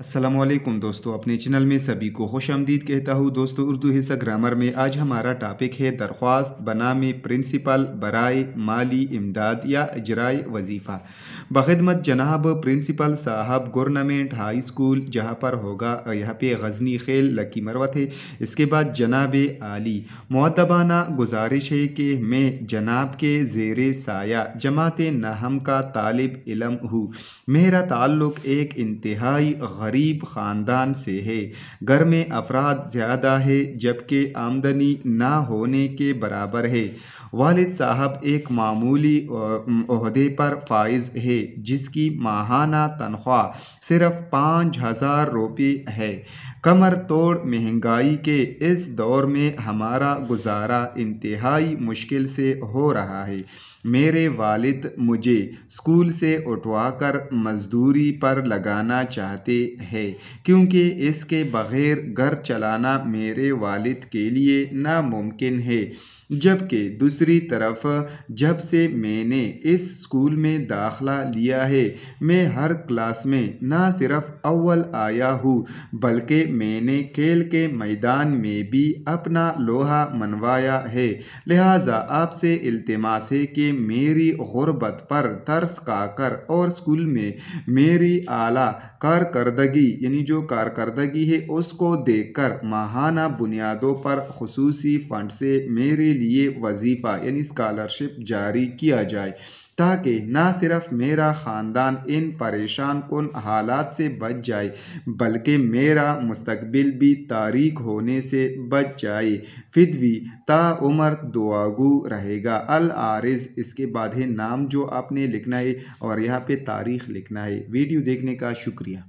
असलम दोस्तों, अपने चैनल में सभी को खुश आमदीद कहता हूँ। दोस्तों, उर्दू हिस्सा ग्रामर में आज हमारा टॉपिक है दरख्वास्त, बनामी प्रिंसिपल, बरए, माली, इमदाद या इजराई वजीफ़ा। बखदमत जनाब प्रिंसिपल साहब गवर्नमेंट, हाई स्कूल, जहाँ पर होगा, यहाँ पे गजनी खेल, लकी मरवत है। इसके बाद जनाब आली। मतबाना गुजारिश है कि मैं जनाब के जेर साया, जमात नाहम का तालब इलम हूँ। मेरा ताल्लुक़ एक इंतहाई गरीब ख़ानदान से है। घर में अफराद ज़्यादा है, जबकि आमदनी ना होने के बराबर है। वालिद साहब एक मामूली अहदे पर फाइज है, जिसकी माहाना तनख्वाह सिर्फ़ पाँच हज़ार रुपये है। कमर तोड़ महँगाई के इस दौर में हमारा गुजारा इंतहाई मुश्किल से हो रहा है। मेरे वालिद मुझे स्कूल से उठवाकर मजदूरी पर लगाना चाहते हैं, क्योंकि इसके बग़ैर घर चलाना मेरे वालिद के लिए नामुमकिन है। जबकि दूसरी तरफ़, जब से मैंने इस स्कूल में दाखला लिया है, मैं हर क्लास में ना सिर्फ़ अव्वल आया हूँ, बल्कि मैंने खेल के मैदान में भी अपना लोहा मनवाया है। लिहाजा आपसे इल्तमास है कि मेरी गुर्बत पर तरस काकर और स्कूल में मेरी आला कारकर्दगी, यानी जो कारकर्दगी है, उसको देखकर माहाना बुनियादों पर खसूसी फ़ंड से मेरे लिए वजीफ़ा, यानी स्कॉलरशिप जारी किया जाए, ताकि ना सिर्फ़ मेरा ख़ानदान इन परेशान कन हालात से बच जाए, बल्कि मेरा मुस्तबिल भी तारीख होने से बच जाए। फिदवी ताउमर दुआगु रहेगा। अल आरिज, इसके बाद है नाम जो आपने लिखना है और यहाँ पे तारीख लिखना है। वीडियो देखने का शुक्रिया।